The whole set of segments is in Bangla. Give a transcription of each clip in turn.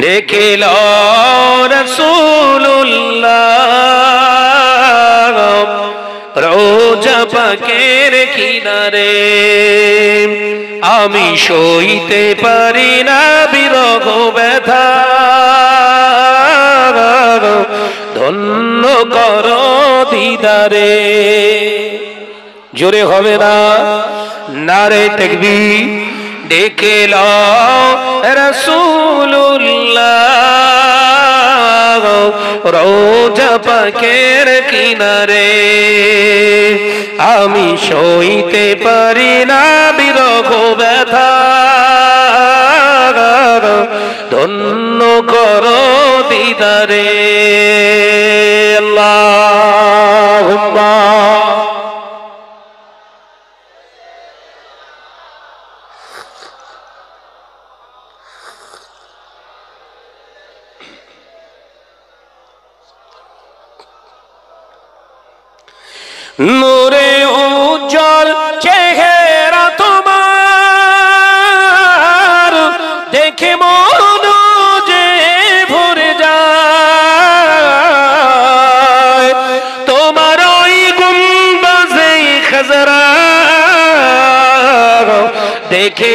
ডেকেল রসুল্লাহ রোজা পাকের কিনারে, আমি সইতে পারি না বিরহ ব্যথা। ধন্য কর দিদারে। জোরে হবে না? নারে দেখবি ডেকে রসুল্লাহ রোজা পাকের কিনারে আমি সইতে পারি না বিরহ ব্যথা। ধন্য কর দিদারে। দেখে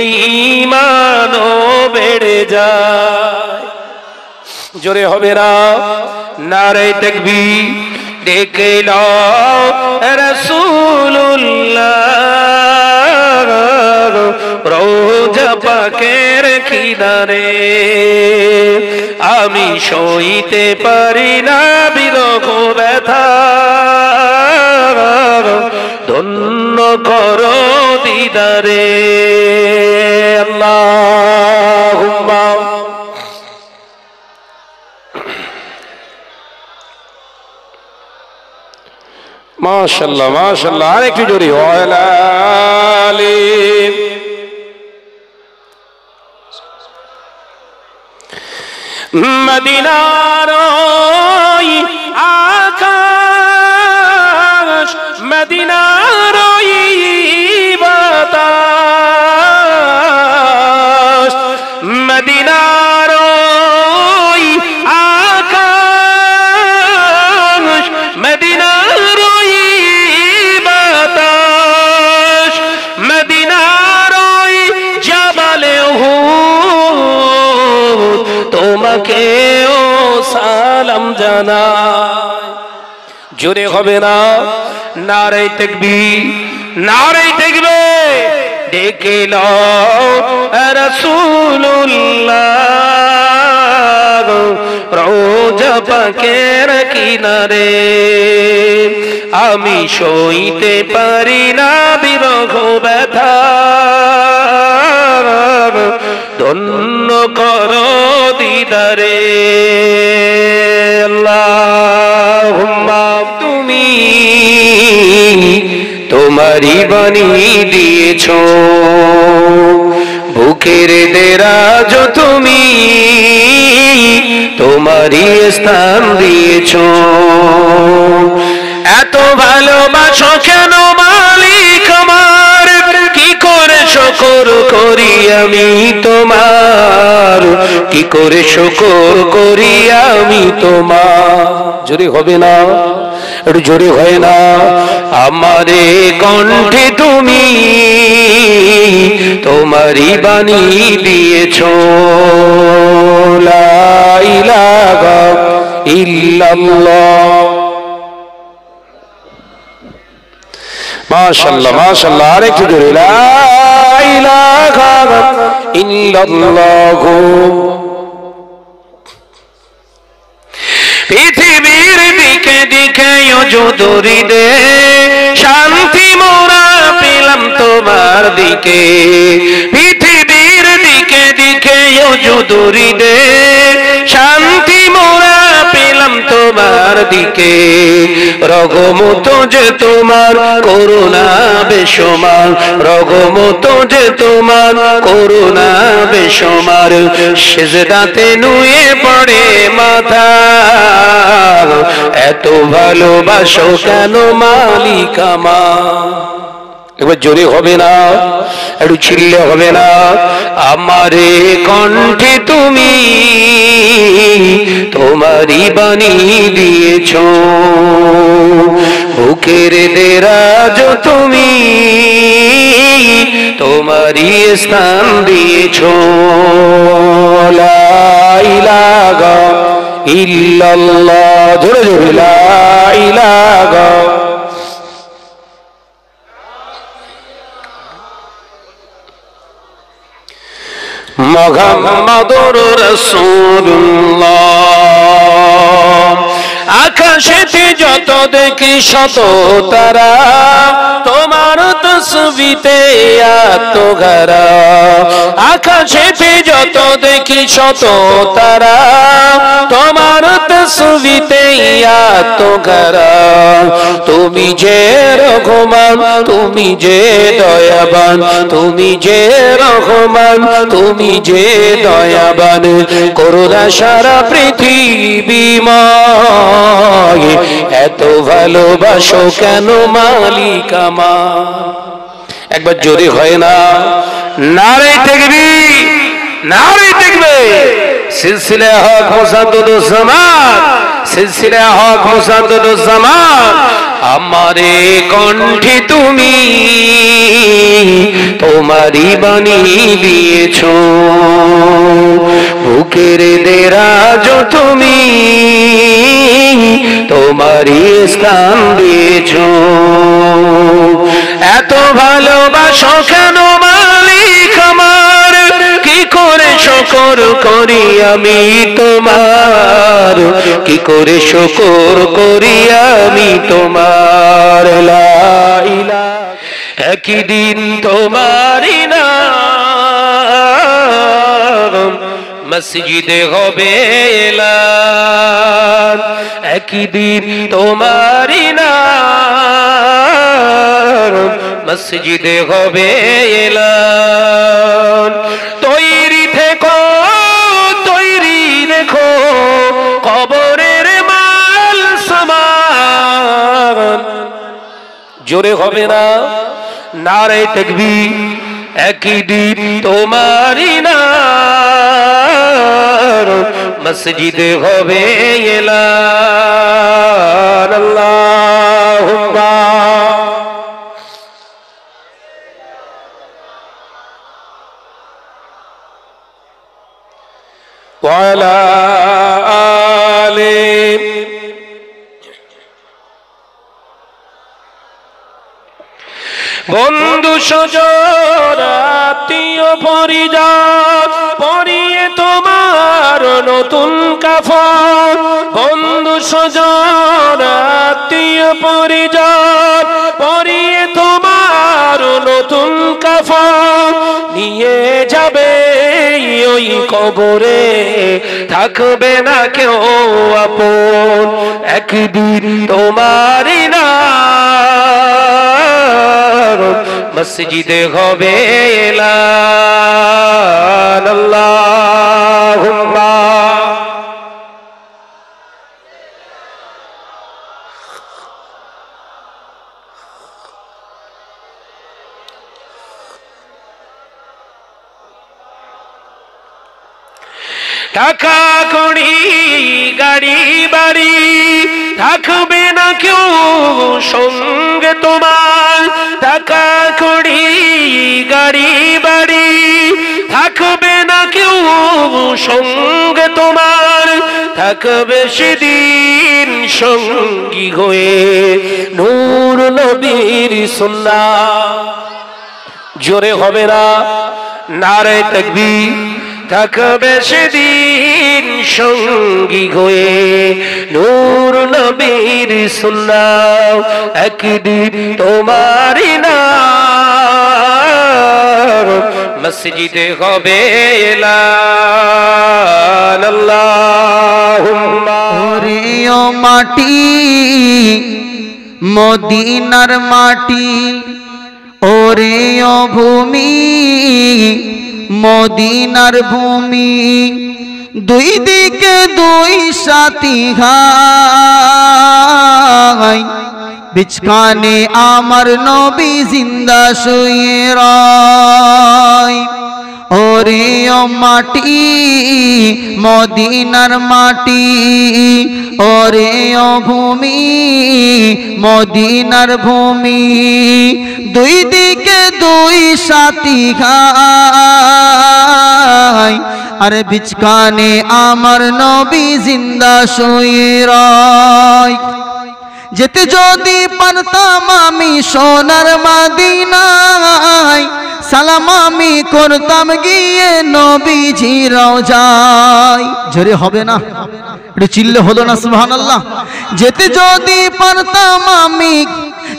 ইমানও বেড়ে যায়। জোরে হবে না, নারে দেখবি ডেকে রসুল্লাহ রোজা পাকের কিনারে। আমি সইতে পারি না বিরহ کرو دیدارے اللہم ماشاءاللہ ماشاءاللہ آنے کی جو رہی ہو العالیم مدینہ روئی ও সালাম জানায়। জোরে হবে না? নারে দেখবি নারে দেখবে ডেকে রসুল্লাহ রোজা পাকের কিনারে। আমি সইতে পারি না বিরহ ব্যথা তোমারই বানিয়ে দিয়েছ। বুকের দেরাজ তুমি তোমারই স্থান দিয়েছ। এত ভালোবাসো কেন মালিক আমার? কি করে শকর করি আমি তোমার? কি করে শকর করি আমি তোমার? জোরে হবে না? একটু জোরে হয় না। আমারে কণ্ঠে তুমি তোমারই বাণী দিয়েছ। মাশাল্লাহ মাশাল্লাহ আরেকটু জোরে। ইল্লাল্লাহ। দিকে যদুরি দে শান্তি মোরা পেলাম তোমার দিকে। পৃথিবীর দিকে দিকে যদুরি দে শান্তি মোরা পেলাম তোমার দিকে। রগমত যে তোমার করুণা বেসমার রগমত যে তোমার করুণা বেসমার সেজদাতে নুয়ে পড়ে মাথা। এত ভালোবাসো কেন মালিক আমার? একবার জোরে হবে না, একটু ছিললে হবে না। আমারে কণ্ঠে তুমি তোমারই বাণী দিয়েছ, বুকের দেরাজ তুমি তোমারই স্থান দিয়েছ। ইল্লাল্লাহ, জোরে জোরে লা মোহাম্মদুর রসুল্লাহ আকাশেতে যত দেখি শত তারা তোমার তসবিতে আত্মঘরা। আকাশেতে যত দেখি শত তারা তোমার তসবিতে আত্মঘরা তুমি যে রঘুমান, তুমি যে দয়াবান, তুমি যে রঘুমান, তুমি যে দয়াবান। করুণা সারা পৃথিবীময় এত ভালোবাসো কেন মালিকামা একবার জোরে হয় না, নারে দেখবি নারে সিলসিলা হক সিলসিলা হক আমারে কণ্ঠে তুমি তোমারই বাণী দিয়েছ। বুকের দেরাজ তুমি তোমারই স্থান দিয়েছ। এত ভালোবাসো কেন শকর করি আমি তোমার। কি করে শকর করি আমি তোমার? একই দিন তোমারই নাম মসজিদে হবে একই দিন তোমারই নাম মসজিদে হবে এলান। জোরে হবে না। নারে তেকবি একই দিন তোমারি না মসজিদে হবে এলান আল্লাহুম্মা। ওয়ালা বন্ধু সজন আত্মীয় পরিজন, পরিয়ে তোমার নতুন কাফন। বন্ধু সজন আত্মীয় পরিজন, পরিয়ে তোমার নতুন কাফন। নিয়ে যাবে ওই কবরে। থাকবে না কেউ আপন। একদিন তোমারই না মসজিদে হবে এলান টাকা কড়ি, গাড়ি, বাড়ি। থাকবে না কেউ সঙ্গে তোমার। টাকা কড়ি, গাড়ি, বাড়ি। থাকবে না কেউ সঙ্গে তোমার। থাকবে সেদিন সঙ্গী হয়ে নূর নবীর সুন্না জোরে হবে না? নারে তকবি থাকবে সেদিন সঙ্গী হয়ে। নূর নবীর সুন্নাও একদিন তোমারই না মসজিদে হবে ওরিও মাটি, মদিনার মাটি, ওরিও ভূমি মদিনার ভূমি দুই দিকে দুই সাথী হাই আমার নবী জিন্দা শুয়ে রয়। ওরে মাটি, মদিনার মাটি। ওরে ভূমি, মদিনার ভূমি। দুই দিকে দুই সাথী ঘাই, আর বিচকানে আমার নবী জিন্দা শুয়ে রয়। যেতে যদি পারতাম আমি সোনার মাদিনায়, সালাম আমি করতাম গিয়ে নবীজি যাই জোরে হবে না? একটু চিল্লে হলো না, সুবহানাল্লাহ? যেতে যদি পারতাম আমি,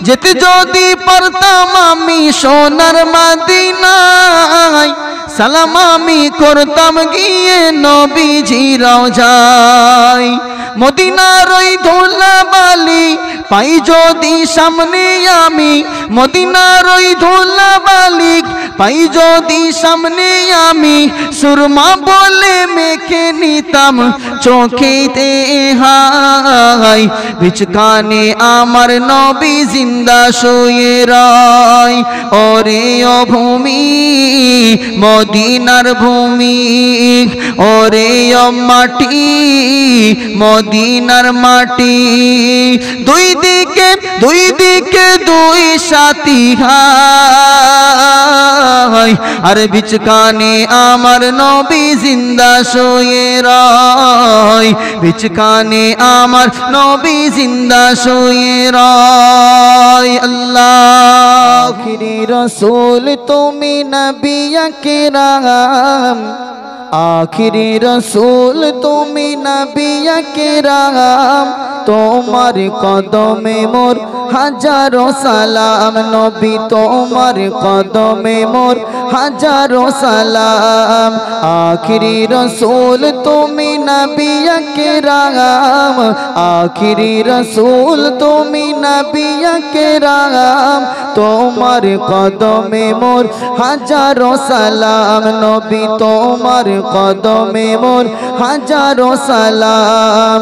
যেতে যদি পারতাম আমি সোনার মাদিনায়, সালাম আমি করতাম গিয়ে নবীজি যাই মদিনার ওই ধুলা বালি পাই যদি সামনে আমি। মদিনার ওই ধুলা বালি পাই যদি সামনে আমি। সুরমা বলে মেখে নিতাম চোখেতে হাই। বিচকানে আমার নবী জিন্দা শুয়ে রায়। ওরে ও ভূমি, মদিনার ভূমি, ওরে ও মাটি মদিনার মাটি দুই দিকে, দুই দিকে দুই সাথী হাই আর বিচকানে আমার নবী জিন্দা শোয়ে রয়। বিচকানে আমার নবী জিন্দা শোয়ে রয়। আল্লাহ রসুল, তুমি নবী আকরাম। আখিরি রসুল, তুমি নবী আকরাম। তোমার কদমে মোর, হাজারো সালাম নবী তোমার কদমে মোর, হাজারো সালাম। আখিরি রসুল তুমি নবী আকরাম, আখিরি রসুল তুমি নবী আকরাম। তোমার কদমে মোর, হাজারো সালাম নবী তোমার কদমে মোর, হাজারো সালাম।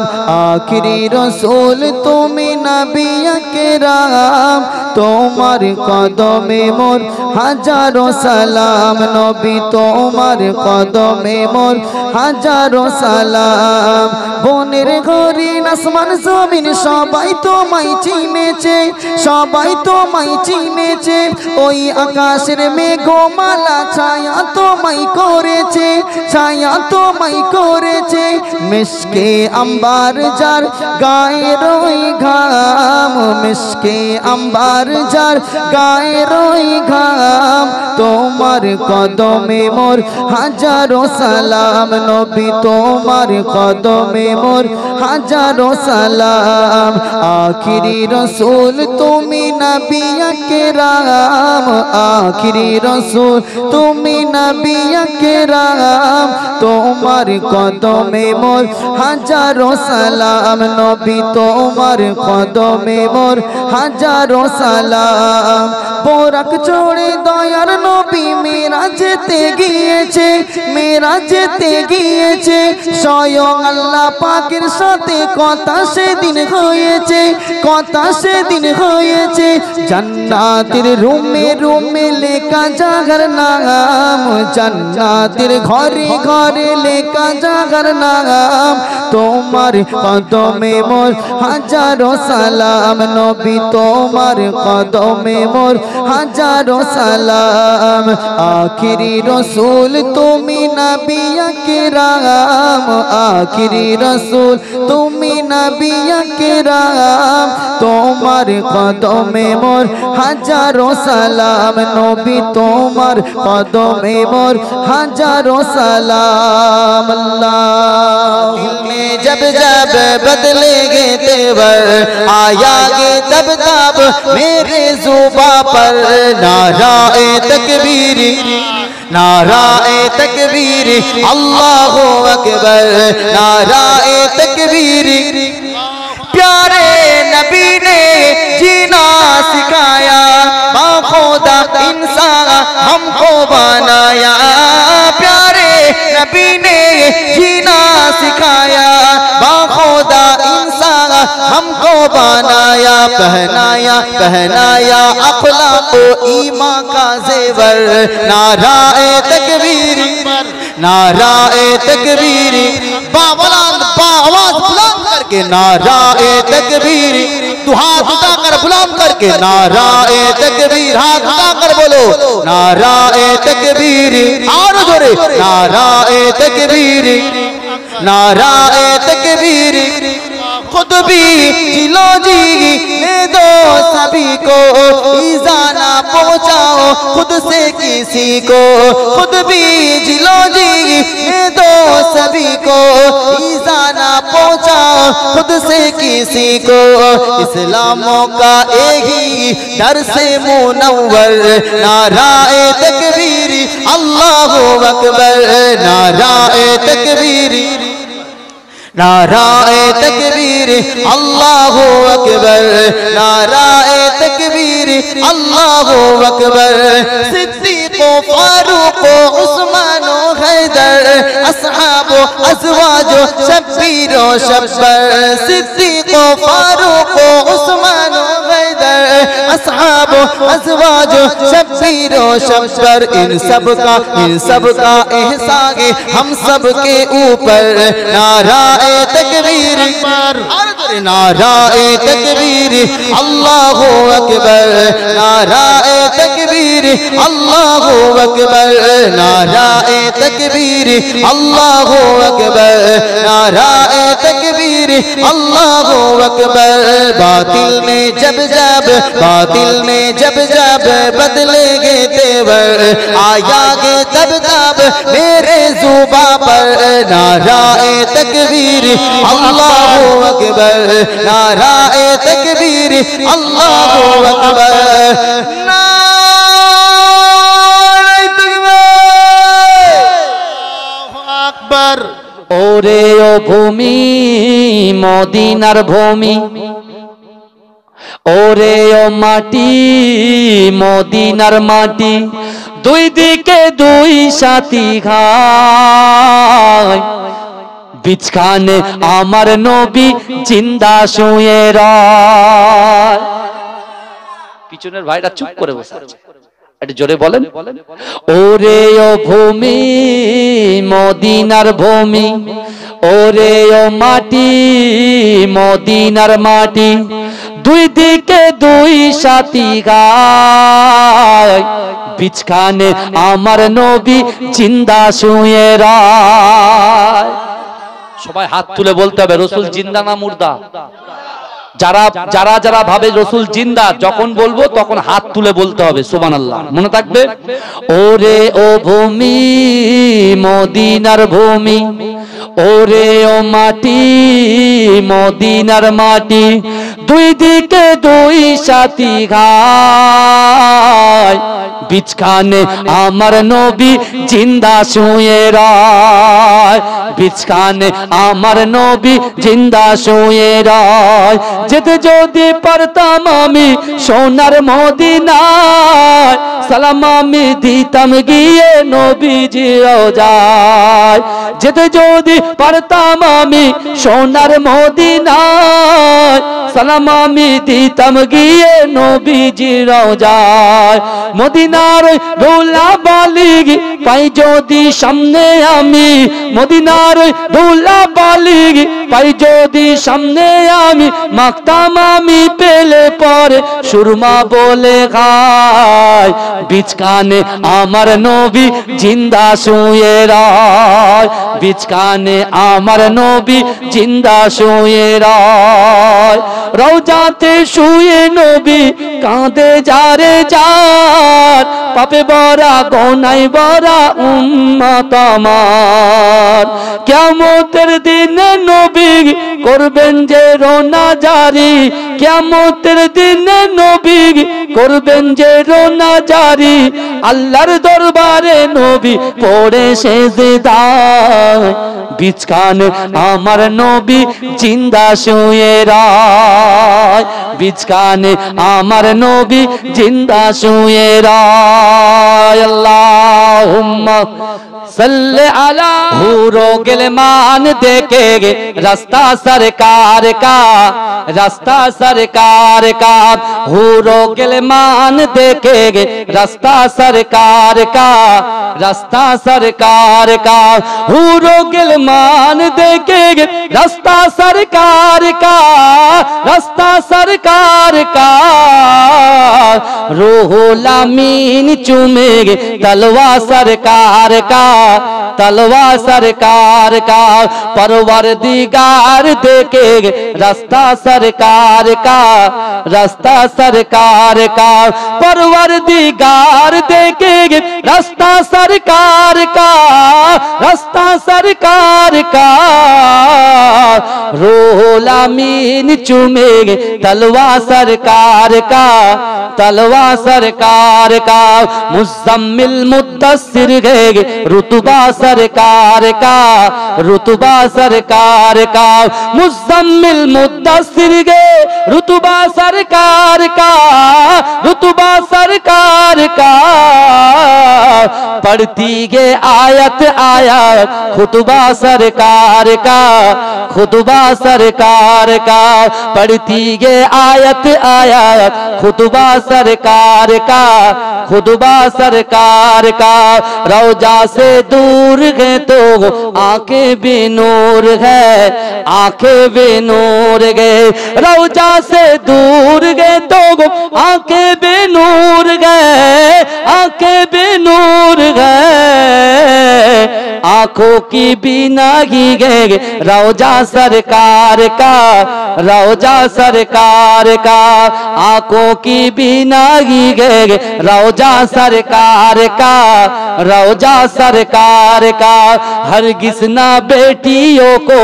আখিরি রসুল তুমি নবী আকরাম তোমার কদমে মোর হাজারো সালাম। নবী, তোমার কদমে মোর হাজারো সালাম। বনের ঘরে আসমান, জমিন সবাই তোমায় চিনেছে, সবাই তোমায় চিনেছে। ওই আকাশের মেঘমালা ছায়া তোমায় করেছে, ছায়া তোমায় করেছে। মিশকে আম্বার যার গায়ের ওই ঘাম মিশকে আম্বার যার গায়ের ওই ঘাম। তোমার কদমে মোর হাজারো সালাম, নবী তোমার কদমে মোর হাজারো সালাম। আখিরি রসুল তুমি নবী আকরাম, আখিরি রসুল তুমি নবী আকরাম, তোমার কদমে মোর হাজারো সালাম। নবী তোমার কদমে মোর হাজারো সালাম। বোরাক চড়ে দয়ার নবী মেরা যেতে গিয়েছে মেরা যেতে গিয়েছে। স্বয়ং আল্লাহ পাকের সাথে কথা সেদিন হয়েছে, কথা সেদিন হয়েছে। জান্নাতের রুমে রুমে লেখা জাগার নাম জান্নাতের ঘরে ঘরে লেখা জাগার নাম তোমার কদমে মোর হাজারো সালাম নবী তোমার কদমে মোর হাজারো সালাম আখিরি রসুল তুমি নবী আকরাম আখিরি রসুল তুমি নবী আকরাম তোমার কদমে মোর হাজারো সালাম নবী তোমার কদমে مور اور ہزاروں سلام اللہ۔ جب جب بدلے گے تیور، آیا گے تب تب میرے زباں پر۔ نعرائے تکبیر نعرائے تکبیر، اللہ اکبر۔ نعرائے تکبیر، پیارے بنایا، پیارے نبی نے جینا سکھایا۔ با خدا انسان ہم کو بنایا، پہنایا پہنایا۔ اخلاق و ایمان کا زیور۔ نعرہ تکبیری نعرہ تکبیری۔ باولان باولان کے نعرہ تکبیر تو ہاتھ اٹھا کر بلان کر کے نعرہ تکبیر۔ ہاتھ اٹھا کر بولو۔ نعرہ تکبیر، آر جورے نعرہ تکبیر نعرہ تکبیر۔ خود بھی جلو جینے دو سبھی کو ایزانہ پہنچاؤ، خود سے کسی کو خود بھی جلو جی جینے دو سبھی کو ایزانہ پہنچاؤ، خود سے کسی کو اسلاموں کا ایک ہی ڈر سے منور، نعرہ تکبیری اللہ اکبر، نعرہ تکبیری نعرہ تکبیر، اللہ اکبر. نعرہ تکبیر، اللہ اکبر. صدیق و فاروق و عثمان و حیدر، اصحاب و ازواج و شبیر و شبر. صدیق و فاروق و اصحاب ازواج شبیر و شبر ان سب کا، ان سب کا احسان، ہم سب کے اوپر نعرہ تکبیر۔ نعرہ تکبیر، اللہ اکبر۔ نعرہ تکبیر، اللہ اکبر۔ نعرہ تکبیر، اللہ اکبر۔ نعرہ تکبیر، اللہ اکبر۔ باطل میں جب جب، باطل دل میں جب جب بدلے گے تیور، آیا گے تب تب میرے زوبا پر۔ نعرہ تکبیر، اللہ اکبر۔ نعرہ تکبیر، اللہ اکبر۔ اکبر۔ او بھومی مودین ار بھومی۔ ওরে ও মাটি, মদিনার মাটি, দুই দিকে দুই সাথী ঘায় বিছখানে আমার নবী জিন্দা শুয়ে রয়। পিছনের ভাইরা চুপ করে বসে আছে। জোরে বলেন। ওরে ও ভূমি, মদিনার ভূমি, ওরে ও মাটি, মদিনার মাটি দুই দিকে দুই সাথী গায়। বিছখানে আমার নবী জিন্দা শুয়ে সবাই হাত তুলে বলতে হবে, রসুল জিন্দা না মুর্দা? যারা যারা যারা ভাবে রসুল জিন্দা, যখন বলব তখন হাত তুলে বলতে হবে সুবান আল্লাহ মনে থাকবে? ওরে ও ভূমি, মদিনার ভূমি, ওরে ও মাটি, মদিনার মাটি, দুই দিকে দুই সাথী ঘায় বিছখানে আমার নবী জিন্দা শুয়ে রায়। বিছখানে আমার নবী জিন্দা শুয়ে রায়। যেতে যদি পারতাম আমি সোনার মদিনায়, সালাম আমি দিতাম গিয়ে নবীজি যায় যেতে যদি পারতাম আমি সোনার মদিনায়, সালাম আমি দিতাম গিয়ে নবীজি যায় মদিনার রোলা বালিগ পাই যদি সামনে আমি, মদিনার রোলা বালিগ পাই যদি সামনে আমি মাখতাম আমি পেলে পরে, সুরমা বলে খায় বিচকানে আমার নবী জিন্দা শুয়ে রায় বিচকানে আমার নবী জিন্দা শুয়ে রায়। রওজাতে শুয়ে নবী কাঁদে, যারে যার, পাপে বরা গনাই বরা উম্মত আমার। কেমতের দিনে নবী করবেন যে রোনা জারি কেমতের দিনে নবী করবেন যে রোনা জারি আল্লাহর দরবারে নবী পড়ে সেজদায় বিচকান আমার নবী জিন্দা শুয়ে রায়। বিচকানে আমার নবী জিন্দা শুয়ে রায়। صلی اللہ حورو گلمان دیکھے گے۔ رستہ سرکار کا رستہ سرکار کا۔ حورو گلمان دیکھے گے۔ رستہ سرکار کا رستہ سرکار کا۔ حورو گلمان دیکھے گے۔ رستہ سرکار کا رستہ سرکار کا۔ روح لامین چومے گے۔ تلوہ سرکار کا۔ تلوا سرکار کا، پروردگار دیکھے رستہ سرکار کا رستہ سرکار کا، پروردگار دیکھے رستہ سرکار کا رستہ سرکار کا۔ روح الامین چومے گے تلوا سرکار کا تلوا سرکار کا۔ مزمل سر گے رت رتبہ سرکار کا، رتبہ سرکار کا۔ مزمل مدثر گے، رتبہ سرکار کا، رتبہ سرکار کا۔ پڑھتی گے آیت آیا خطبہ سرکار کا، خطبہ سرکار کا۔ پڑھتی گے آیت آیا خطبہ سرکار کا، خطبہ سرکار کا۔ روجہ سے دور گئے تو آنکھیں بھی نور ہے، آنکھیں بھی نور گئے روجہ سے دور گئے تو آنکھیں بھی نور گئے آنکھیں بھی نور گئے آنکھوں کی بینا ہی گئے روجہ سرکار کا، روجہ سرکار کا۔ آنکھوں کی بینا ہی گئے روجہ سرکار کا۔ روجہ سرکار سرکار کا، ہرگز نہ بیٹیوں کو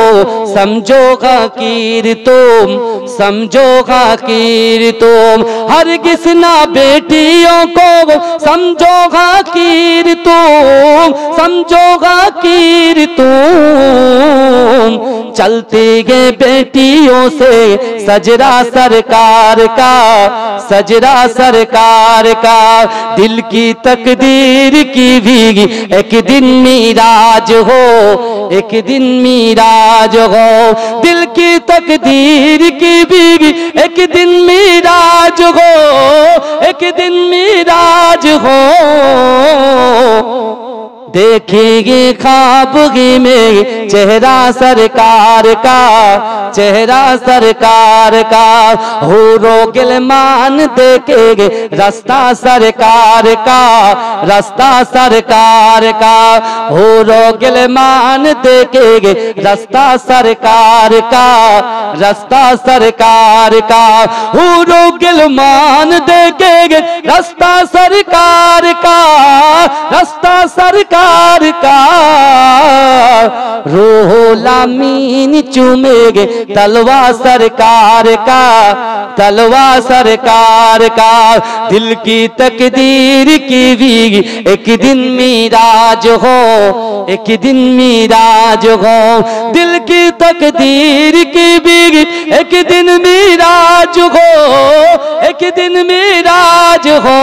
سمجھو گا کیر تم، سمجھو گا کیر تم، ہرگز نہ بیٹیوں کو سمجھو غاقیر تم، سمجھو غاقیر تم۔ چلتے گئے بیٹیوں سے سجرا سرکار کا، سجرا سرکار کا۔ دل کی تقدیر کی بھی ایک دن میراج ہو ایک دن میراج ہو دل کی تقدیر کی بیوی ایک دن میراج ہو ایک دن میراج ہو دیکھیں گے خواب ہی میں چہرہ سرکار کا، چہرہ سرکار کا۔ ہورو گلمان دیکھے گے رستہ سرکار کا رستہ سرکار کا۔ ہورو گلمان دیکھے گے رستہ سرکار کا رستہ سرکار کا۔ ہورو گلمان دیکھے گے رستہ سرکار کا رستہ سرکار کا۔ روح لامین چومے گے تلوہ سرکار کا تلوا سرکار کا دل کی تقدیر کی بھی ایک دن میراج ہو ایک دن میراج ہو دل کی تقدیر کی بھی ایک دن میراج ہو ایک دن میراج ہو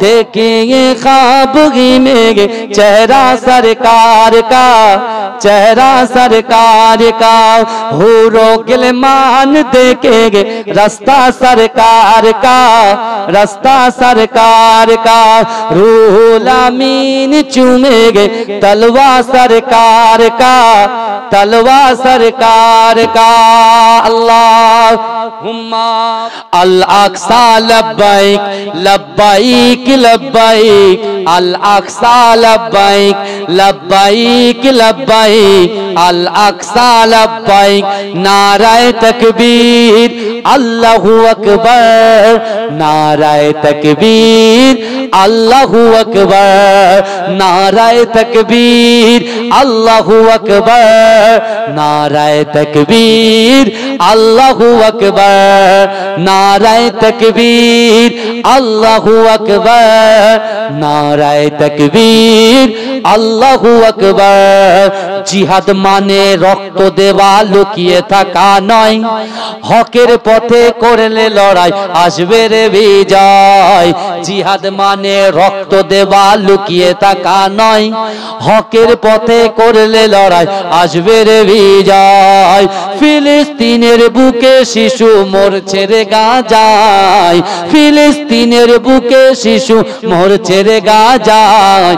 دیکھیں خواب ہی میں گے چہرہ سرکار کا چہرہ سرکار کا ہورو گلمان دیکھیں گے۔ رستہ سرکار کا، رستہ سرکار کا روح الامین چومیں گے۔ تلوہ سرکار کا، تلوہ سرکار کا۔ اللہم الاقصہ لبائک لبائک لبائک الاقصى لبيك لبيك لبيك الاقصى لبيك نعرہ تکبیر اللہ اکبر نعرہ تکبیر اللہ اکبر نعرہ تکبیر اللہ اکبر نعرہ تکبیر اللہ اکبر نعرہ تکبیر اللہ اکبر نعرہ تکبیر আল্লাহু আকবার। জিহাদ মানে রক্ত দেওয়া, লুকিয়ে থাকা নয়। হকের পথে করলে লড়াই, আসবে রে বিজয়। জিহাদ মানে রক্ত দেওয়া, লুকিয়ে থাকা নয়। হকের পথে করলে লড়াই, আসবে রে বিজয়। ফিলিস্তিনের বুকে শিশু মরছে রে গাজায়। ফিলিস্তিনের বুকে শিশু মরছে রে গাজায়।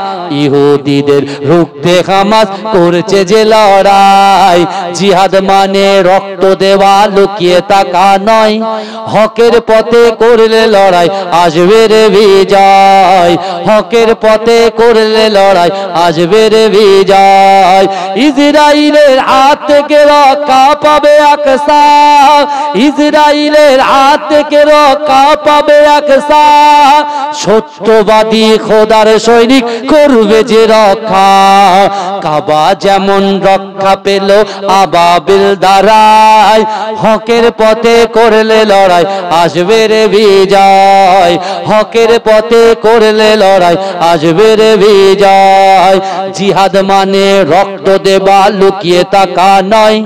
ইহুদিদের রুখতে হামাস করছে যে লড়াই। জিহাদ মানে রক্ত দেওয়া, লুকিয়ে থাকা নয়। হকের পথে করলে লড়াই, আসবে রে বিজয়। হকের পথে করলে লড়াই, আসবে রে বিজয়। ইসরায়েলের হাত থেকে রক্ষা পাবে আকসা। ইসরায়েলের হাত থেকে রক্ষা পাবে আকসা। সত্যবাদী খোদার সৈনিক করবে যে রক্ষা। কাবা যেমন রক্ষা পেল আবাবিল দ্বারাই হকের পথে করলে লড়াই আসবে রে বিজয়। হকের পথে করলে লড়াই আসবে রে বিজয়। জিহাদ মানে রক্ত দেবা, লুকিয়ে থাকা নয়।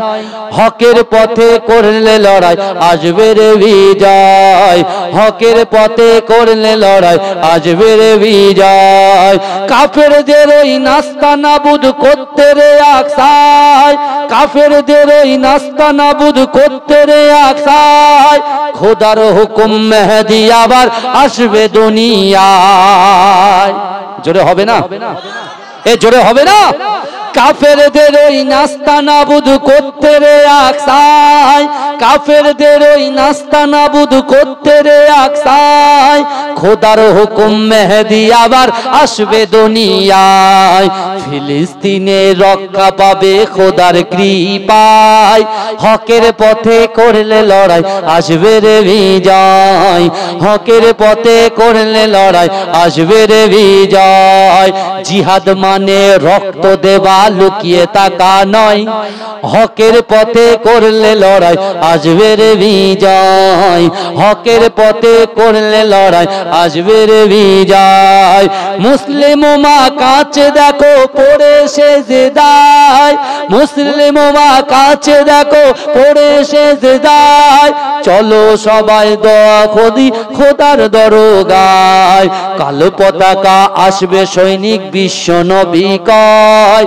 হকের পথে করলে লড়াই আসবে রে বিজয়। হকের পথে করলে লড়াই আসবে রে বিজয়। কাফেরদের ওই নাস্তা নাবুদ করতে রে আকসায় কাফেরদের ওই নাস্তা নাবুদ করতে রে আকসায় খোদার হুকুম মেহেদি আবার আসবে দুনিয়ায়। জোরে হবে না? এ জোরে হবে না? কাফেরদের ওই নাস্তা নাবুদ করতে রে আকসায় কাফেরদের ওই নাস্তা নাবুদ করতে রে আকসায় খোদার হুকুম মেহেদি আবার আসবে দুনিয়ায়। ফিলিস্তিনে রক্ষা পাবে খোদার কৃপায়। হকের পথে করলে লড়াই আসবে রে বিজয়। হকের পথে করলে লড়াই আসবে রে বিজয়। জিহাদ মানে রক্ত দেবা লুকিয়ে থাকা নয়। হকের পথে করলে লড়াই আসবে রে বিজয়। হকের পথে করলে লড়াই আসবে রে বিজয়। মুসলিম মা কাছে দেখো, পড়ে সে জেদায়। মুসলিম মা কাছে দেখো, পড়ে সে জেদায়। চলো সবাই দোয়া খোদি, খোদার দরগায়। কালো পতাকা আসবে সৈনিক বিশ্ব নবী কয়।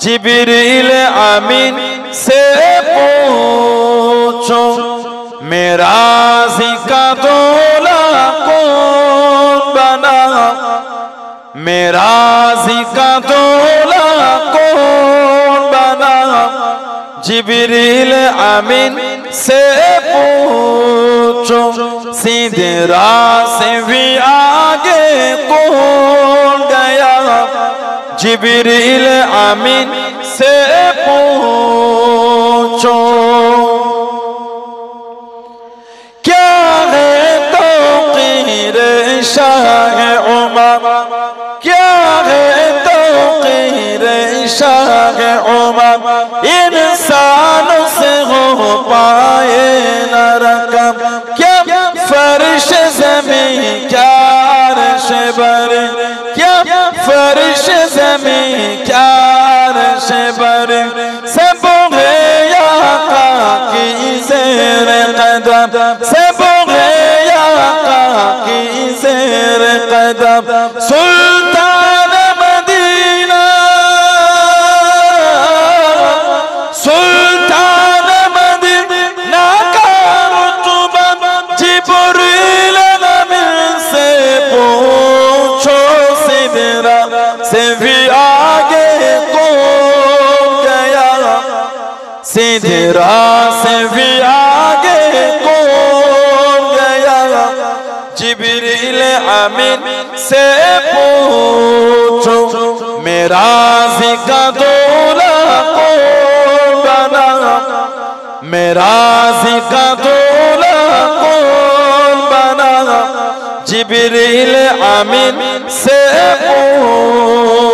جبریل امین سے پوچھو میرا کا دولا کون بنا میرا کا دولا کون بنا جبریل امین سے پوچھو سیدھے راہ سے بھی آگے کون جبریل امین سے پوچھو کیا ہے توقیر شاہ عمر کیا ہے توقیر شاہ عمر انسان سے ہو پائے نہ رقم کیا فرش زمین کیا जमीन क्या रश बर सब है आका की जेर कदम सब है आका की जेर कदम सुल्तान मदीना सुल्तान मदीना का रुतबा जिब्रील नबी से पूछो सिदरा से सिदरा से भी आगे कौन गया जिबरील अमीन से पूछो मेरा जिका दौला कौन बना मेरा जिका दौला कौन बना जिबरील अमीन से पूछो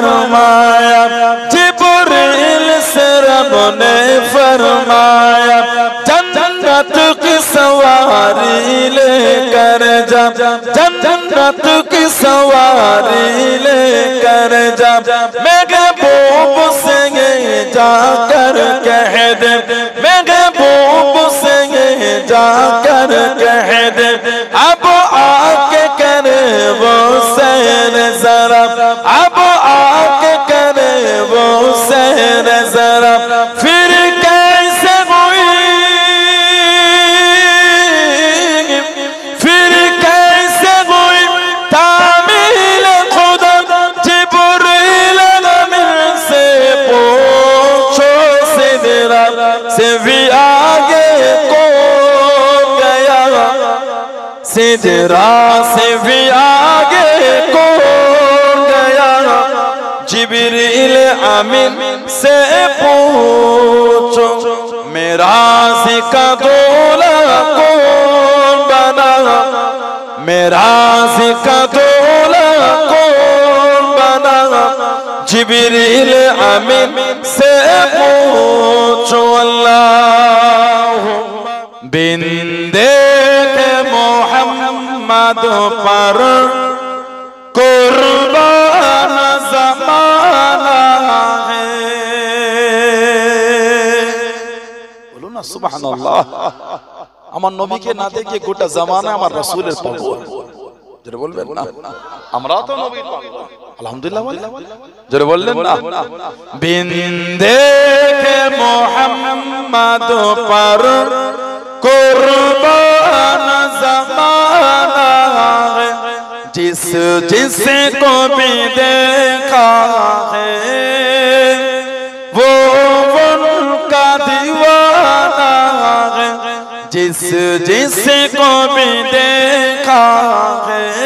فرمایا جبریل سے رب نے فرمایا، جنت کی سواری لے کر جا، جنت کی سواری لے کر جا۔ میں بوب سے یہ جا کر کہہ دے میں بوب سے یہ جا کر کہہ دے۔ اب آ کے کرے وہ سین ذرا سے بھی آگے کو گیا۔ سجرا سے بھی آگے کو گیا۔ جبریل امین سے پوچھو، میرا کا دولا کون بنا؟ میرا کا دولا کون جبریل امین سے پوچھو اللہ۔ بندے محمد پر قربان زمانہ ہے۔ بولو نا، سبحان اللہ۔ اما نبی کے نا دیکھے گھٹا زمانہ اما رسول پر۔ بول যেটা বলবেন না আমরা نبی پر۔ بول الحمدللہ جرے بولن نا بندے کے محمد پر قربان زمانہ ہے جس جس کو بھی دیکھا ہے وہ ان کا دیوانہ ہے جس جس کو بھی دیکھا ہے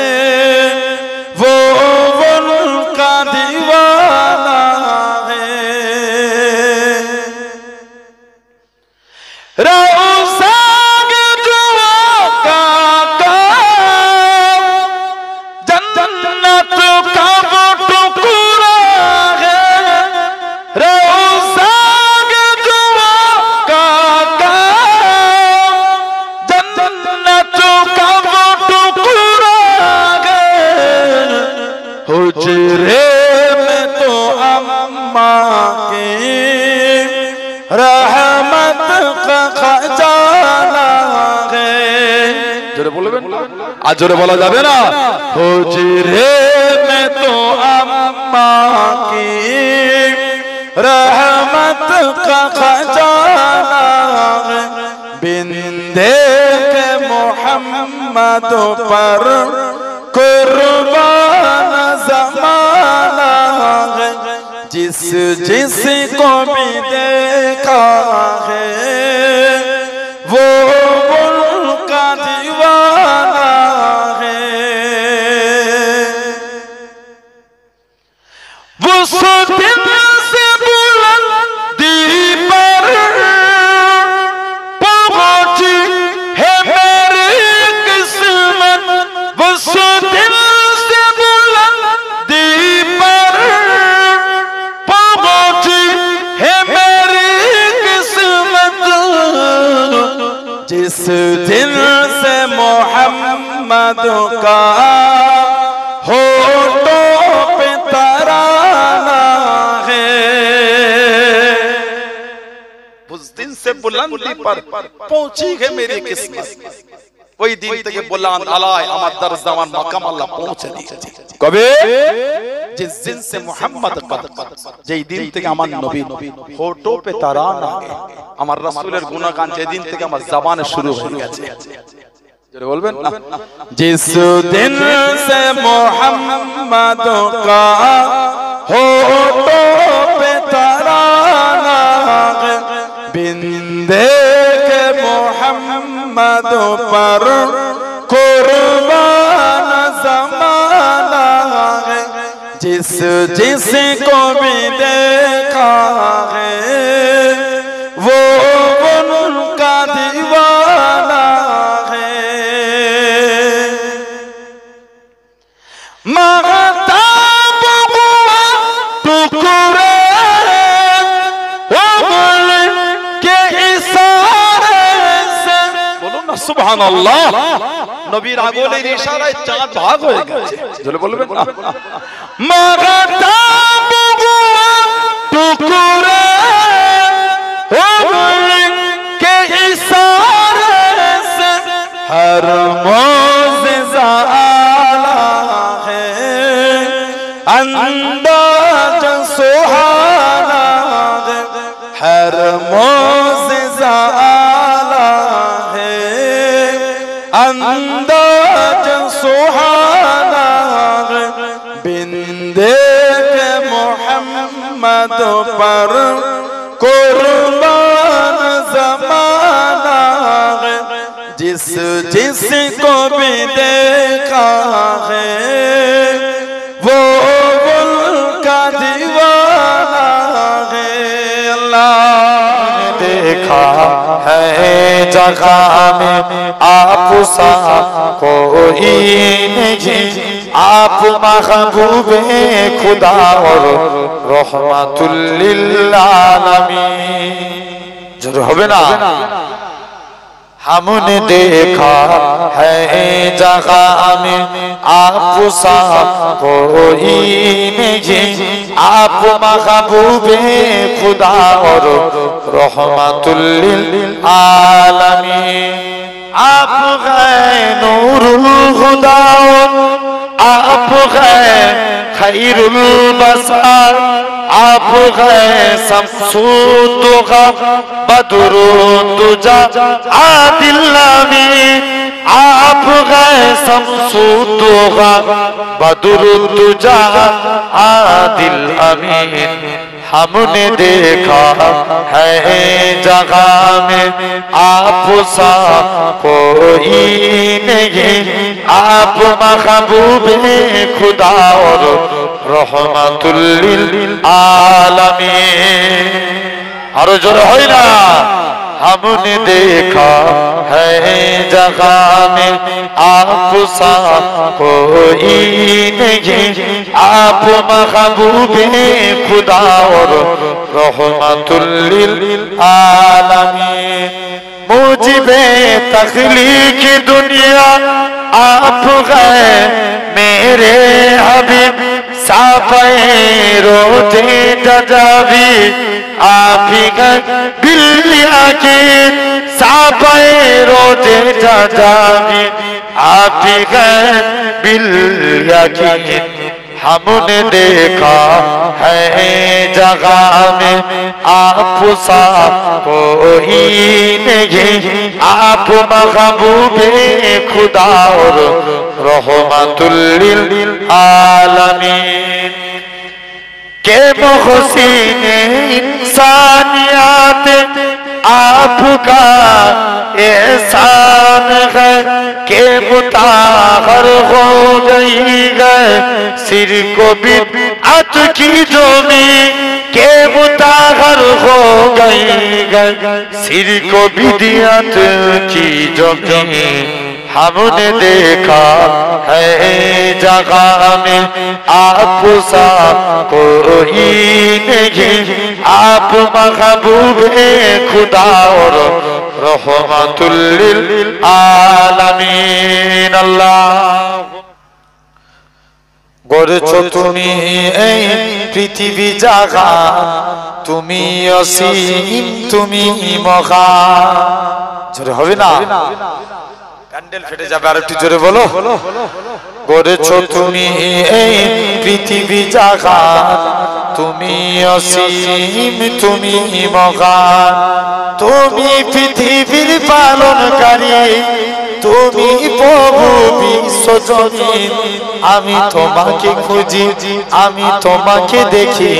আর জোরে বলা যাবে না? হুজরে মে তো আম্মা কি রহমত কা খাজানা বিন্দে কে মোহাম্মদ পর কুরবান জামানা জিস জিস কবি দেখা है ঠিক হে মেরে কিসমত। ওই দিন থেকে বললাম আলাই আমার দরজাওয়ান মাকাম আল্লাহ পৌঁছে দিয়েছে। কবে? যে দিন সে মুহাম্মদ যেই দিন থেকে আমার নবী ফটো পে তারা না আমার রাসূলের গুণগান যেদিন থেকে আমার জবানে শুরু হয়ে গেছে। বলবেন জিস দিন সে মোহাম্মদ কা হোটো পে তারা বিন্দে مدو پر قربان زمانہ ہے۔ جس جس کو بھی دیکھا سبحان আল্লাহ নবীর আঙুলের ইশারায় চাঁদ ভাগ হয়ে গেছে। জলে বলবেন না? মাগা তাবু টুকুরে عمر کے اشارے سے ہر موز زالا ہے انداز سہانا ہے ہر موز پر قربان زمانہ ہے۔ جس جس کو بھی دیکھا ہے، وہ کا دیوانہ ہے۔ اللہ دیکھا۔ जगह में आप सा कोई नहीं आप महबूबे खुदा और रहमतुल्लिल आलमीन जरूर হবে না हमने देखा है जगह में आप सा कोई नहीं आप महबूबे खुदा और रहमतुल्लिल आलमीन आप गए नूरुल खुदा आप خیر البسار آپ غیر سمسود غا بدر دجا عادل نامی آپ غیر سمسود غا بدر دجا عادل امین۔ हमने देखा है जगह में आप सा कोई नहीं आप महबूब खुदा और रहमतुल्लिल आलमीन और जो है ہم نے دیکھا ہے جگہ میں آپ سا کوئی نہیں۔ آپ محبوب خدا اور رحمت للعالمین۔ موجب تخلیق دنیا، آپ گئے میرے حبیب۔ ساپائیں روتے دداوی آفی گھر بلیا کے ساپائیں روتے دداوی آفی گھر بلیا کے ہم نے دیکھا ہے جگہ میں، آپ سا کوئی نہیں، آپ مغبوب خدا اور रहमतुल्लिल आलमीन के मोहसिन इंसानियात आपका एहसान है के मुताहर हो गई है सिर को बिदअत की जोमी के मुताहर हो गई है सिर को बिदअत की जोमी हमने देखा है जगह में आप सा कोई नहीं आप महबूब खुदा और रहमतुल्लिल आलमीन अल्लाह গড়েছো তুমি এই পৃথিবী জাগা তুমি অসীম তুমি মহা জোরে হবে না প্যান্ডেল ফেটে যাবে আর একটু জোরে বলো। গড়েছো তুমি এই পৃথিবী জাগা তুমি অসীম তুমি মহান তুমি পৃথিবীর পালনকারী। তুমি প্রভু বিশ্ব আমি তোমাকে খুঁজি আমি তোমাকে দেখি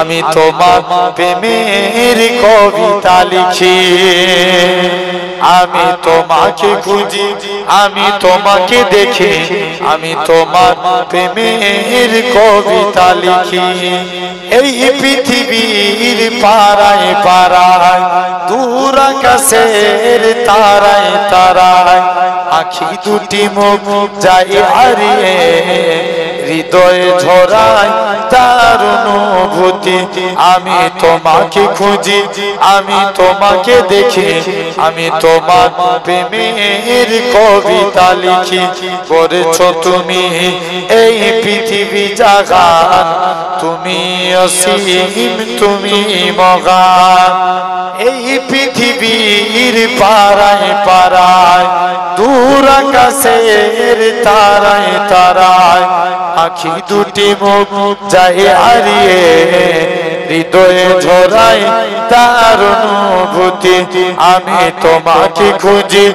আমি তোমার প্রেমের কবিতা লিখি। আমি তোমাকে খুঁজি আমি তোমাকে দেখি আমি তোমার প্রেমের কবিতা লিখি। এই পৃথিবীর পাড়ায় পাড়ায় দূর আকাশের তারায় তারায় আখি দুটি মুখ যাই হারিয়ে হৃদয়ে ঝরায় তার অনুভূতি। আমি তোমাকে খুঁজি, আমি তোমাকে দেখি, আমি তোমার প্রেমের কবিতা লিখি। করেছ তুমি এই পৃথিবী জাগান তুমি অসীম, তুমি মগান এই পৃথিবীর পাড়ায় পাড়ায় দূর আকাশের তারায় তারায় আখি দুটি মুখ যাই হারিয়ে হৃদয়ে ঝরাই তার অনুভূতি। আমি তোমাকে খুঁজি,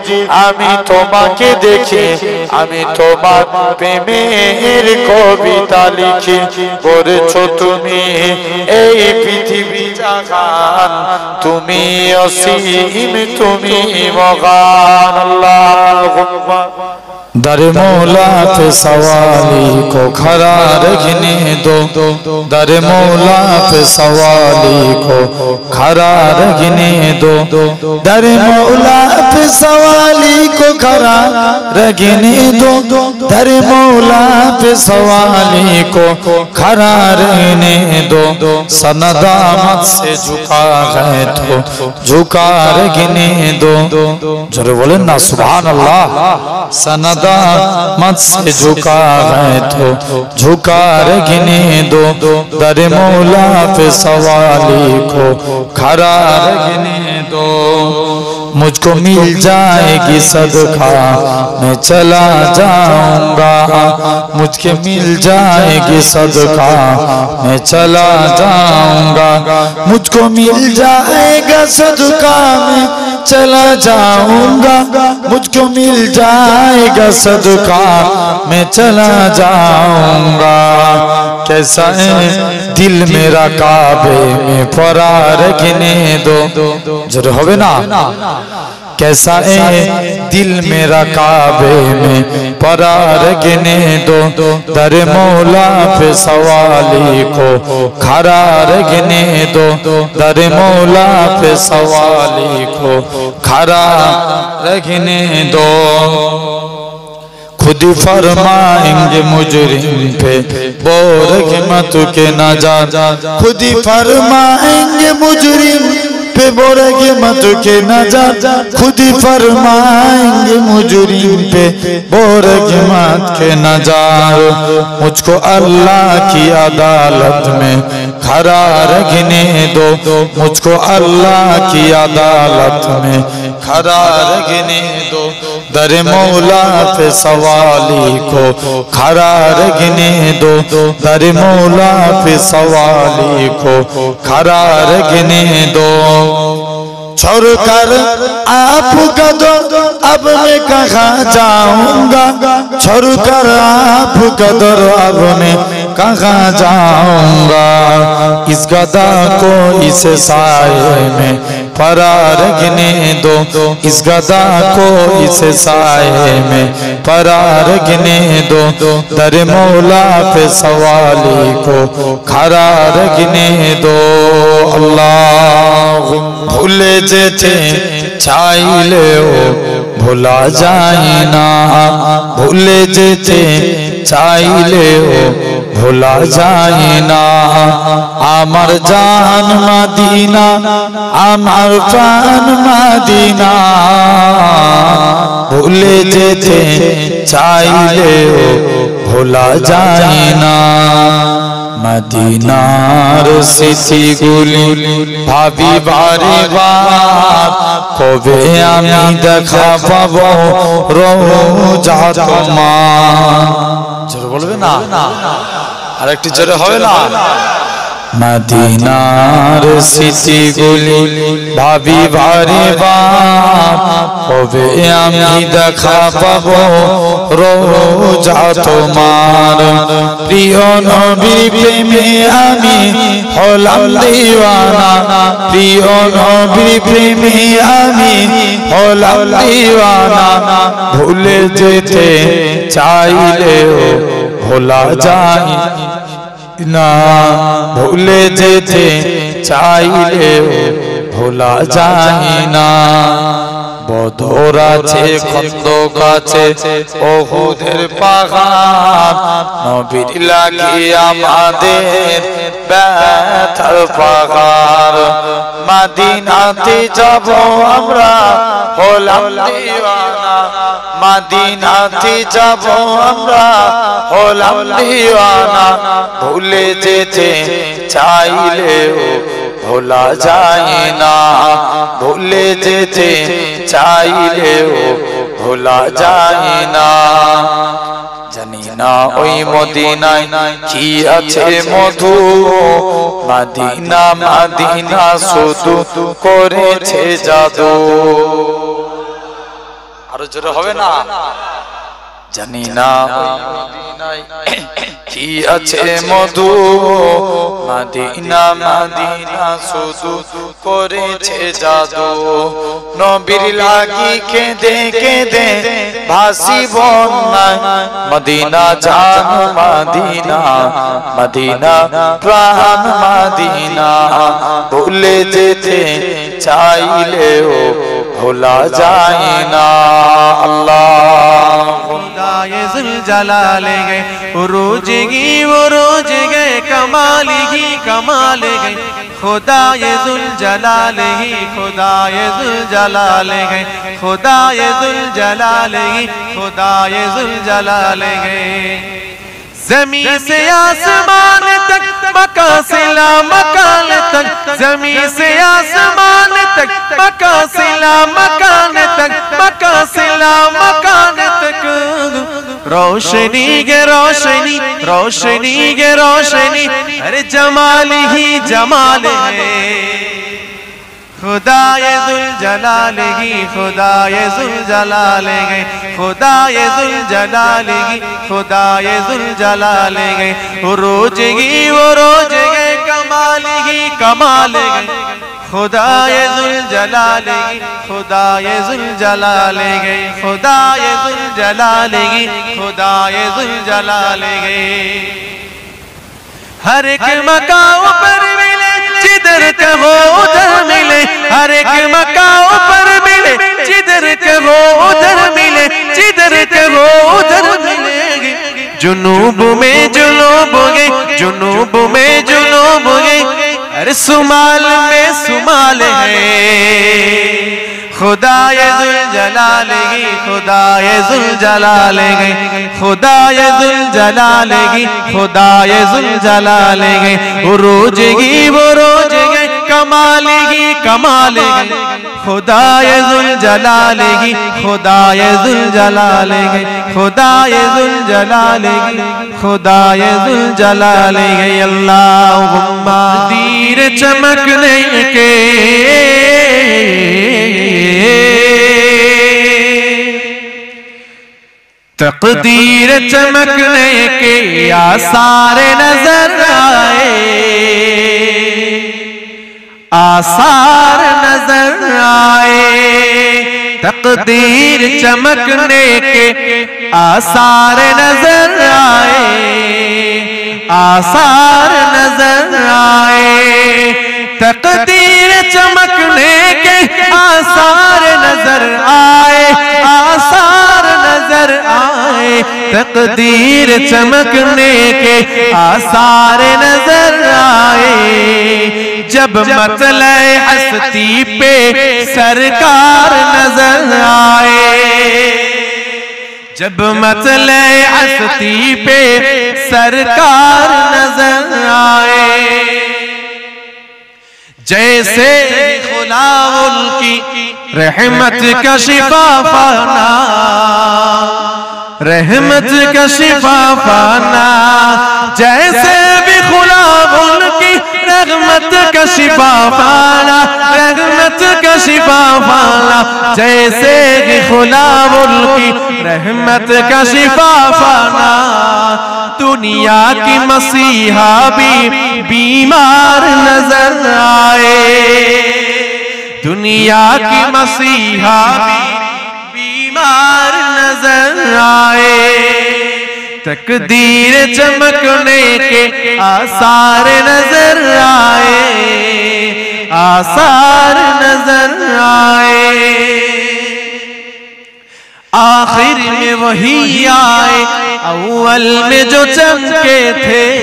আমি তোমাকে দেখি। আমি তোমার প্রেমের কবিতা লিখি। করেছ তুমি এই পৃথিবী জাগান। তুমি অসীম, তুমি মগান আল্লাহ در مولات سوالی کو کھرا رکھنے دو۔ در مولات سوالی کو کھرا رکھنے دو۔ در مولات سوالی کو کھرا رکھنے دو۔ در مولات سوالی کو کھرا رکھنے دو۔ سندامت سے جھکا گئے تو جھکا رکھنے دو۔ جرے بولے نا سبحان اللہ۔ سندامت مت سے جھکا رہے تو، جھکا رگنے دو۔ در مولا پہ سوالی کو کھرا رگنے دو۔ مجھ کو مل جائے گی صدقہ، میں چلا جاؤں گا۔ مجھ کے مل جائے گی صدقہ، میں چلا جاؤں گا۔ مجھ کو مل جائے گا صدقہ، میں چلا جاؤں گا مجھ کو مل جائے گا صدقہ، میں چلا جاؤں گا کیسا ہے دل میرا کعبے میں؟ پرا رکھنے دو۔ جر نا؟ کیسا اے دل میرا کعبے میں؟ پرا رگنے دو، در مولا پہ سوالی کو۔ کھرا رگنے دو، در مولا پہ سوالی کو۔ کھرا رگنے دو۔ خود فرمائیں گے مجرم پہ بورگ مت کے نجات۔ خود فرمائیں گے مجرم پہ بورے گے مت کے نجات خود ہی فرمائیں گے مجرین پہ بورے گے مت کے نجات مجھ کو اللہ کی عدالت میں کھرا رکھنے دو۔ مجھ کو اللہ کی عدالت میں کھرا رکھنے دو۔ در مولا پہ سوالی کو کھرا رکھنے دو۔ در مولا پہ سوالی کو کھرا رکھنے دو۔ छोड़कर आपका दो अब मैं कहाँ जाऊंगा छोड़कर आपका दर अब मैं کہاں جاؤں گا؟ اس گدا کو اس سائے میں پرا رگنے دو۔ اس گدا کو اس سائے میں پرا رگنے دو۔ در مولا پہ سوالی کو کھرا رگنے دو۔ اللہ بھولے جیتے چھائی لے ہو، بھولا جائنا۔ بھولے جیتے چھائی لے ہو ভোলা যায় না। আমার জান মাদিনা, আমার প্রাণ মাদিনা। ভুলে যেতে চাইলেও ভোলা যায় না। মদিনার স্মৃতিগুলি ভাবি বারে বার কবে আমি দেখা পাবো রোজা তোমার? বলবে না? আর একটি জোরে হবে না? মদিনার স্মৃতিগুলি ভাবি বার হবে আমি দেখা পাবো রোজা তোমার। প্রিয় নবীর প্রেমে আমি হলাম দিওয়ানা। প্রিয় নবীর প্রেমে আমি হলাম দিওয়ানা। ভুলে যেতে চাইলেও بھولا جائیں نا بھولے جے تھے چاہیے بھولا جائیں نا বদর আছে খন্দক আছে ওহুদের পাহাড় নবীর লাগি আমাদের ব্যথার পাহাড় মাদিনাতে যাব আমরা হলাম দিওয়ানা। মাদিনাতে যাব আমরা হলাম দিওয়ানা। ভুলে যেতে চাইলেও ভোলা যায় না, ভুলে যেতে চাইলেও ভোলা যায় না। জানি না ওই মদিনায় কি আছে মধু, মাদিনা মাদিনা শুধু করেছে জাদু। আরও জোরে হবে না? জানি না। কি আছে মধু? মাদিনা মাদিনা, শুধু করেছে জাদু। নবীর লাগি কেঁদে কেঁদে ভাসি বন্যায় মদিনা জান, মাদিনা, মদিনা প্রাণ, মাদিনা। ভুলে যেতে চাইলেও ভোলা যায় না। আল্লাহ। یہ ذل جلال گئے۔ عروج گی عروج گئے۔ کمال ہی کمال گئے۔ خدا یہ ذل جلال ہی خدا یہ ذل جلال گئے۔ خدا یہ ذل جلال ہی خدا یہ ذل جلال گئے۔ زمین سے آسمان تک، مکہ سے لا مکان تک۔ زمین سے آسمان تک، مکہ سے لا مکان تک۔ مکہ سے لا مکان تک روشنی گے روشنی روشنی گے روشنی، ارے جمال ہی جمال ہے۔ خدا ذل جلال گی خدا ذل جلال گی خدا ذل جلال گی خدا ذل جلال گی وہ روج گی وہ روج گی کمال گی کمال گی خدا ذوالجلال خدا ذوالجلال گئے خدا گی خدا ذوالجلال گی ہر ایک مکہ اوپر ملے جدھر کہو ادھر ملے ہر ایک مکہ اوپر ملے جدھر کہو ادھر ملے جدھر کہو ادھر ملے۔ گی جنوب میں جنوب گے جنوب میں جنوب گے ارے سمال میں سمال ہے۔ خدا جلال گی خدا جلال گی خدا جلال گی خدا جلال گی روز گی وہ روز گئی کمال گی کمال گئی خدا ذوالجلال ہی خدا ذوالجلال گی خدا ذوالجلال گی خدا ذوالجلال ہی اللہم دیر چمکنے کے، تقدیر چمکنے کے آثار نظر آئے۔ آثار نظر آئے۔ تقدیر چمکنے کے آثار نظر آئے۔ آثار نظر آئے۔ تقدیر چمکنے کے آثار نظر آئے۔ آثار کر آئے، تقدیر چمکنے کے آثار نظر آئے۔ جب مطلع ہستی پہ سرکار نظر آئے۔ جب مطلع ہستی پہ سرکار نظر آئے۔ جیسے خلا کی رحمت کا شفا فانا، رحمت کا شفا فانا، جیسے بھی خلا ان کی، رحمت کا شفا فانا، رحمت کا شفا فانا، جیسے بھی خلا ان کی، رحمت کا شفا فانا، دنیا کی مسیحا بھی بیمار نظر آئے۔ دنیا کی مسیحا بیمار نظر آئے۔ تقدیر چمکنے کے آثار نظر آئے۔ آثار نظر آئے۔ آخر میں وہی آئے۔ اول میں جو چمکے تھے۔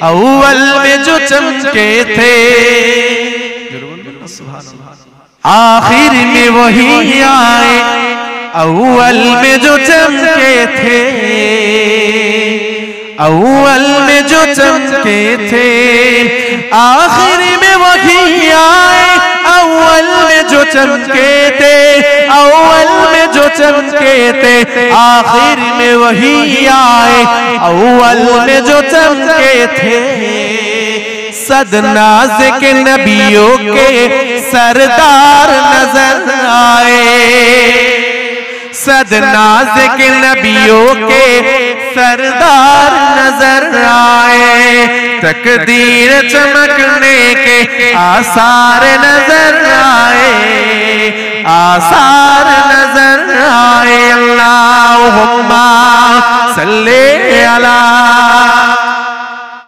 اول میں جو چمکے تھے۔ آخر میں وہی آئے، اول میں جو چمکے تھے۔ اول میں جو چمکے تھے۔ آخر میں وہی آئے، اول میں جو چمکے تھے۔ اول میں جو چمکے تھے، آخر میں وہی آئے۔ اول میں جو چمکے تھے۔ صد نازک نبیوں کے سردار نظر آئے۔ صد نازک نبیوں کے سردار نظر آئے۔ تقدیر چمکنے کے آثار نظر آئے۔ آثار نظر آئے۔ اللہ اللہم صلی اللہ